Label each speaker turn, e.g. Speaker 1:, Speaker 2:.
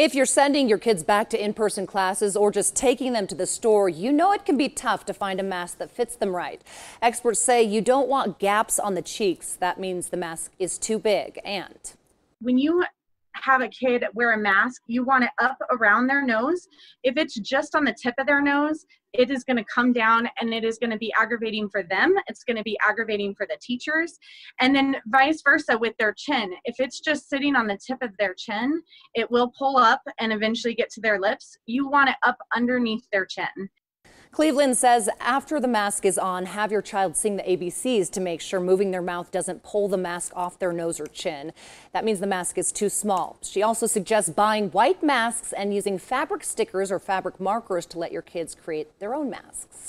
Speaker 1: If you're sending your kids back to in-person classes or just taking them to the store, you know it can be tough to find a mask that fits them right. Experts say you don't want gaps on the cheeks. That means the mask is too big and
Speaker 2: when you have a kid wear a mask, you want it up around their nose. If it's just on the tip of their nose, it is going to come down and it is going to be aggravating for them. It's going to be aggravating for the teachers. And then vice versa with their chin. If it's just sitting on the tip of their chin, it will pull up and eventually get to their lips. You want it up underneath their chin.
Speaker 1: Cleveland says after the mask is on, have your child sing the ABCs to make sure moving their mouth doesn't pull the mask off their nose or chin. That means the mask is too small. She also suggests buying white masks and using fabric stickers or fabric markers to let your kids create their own masks.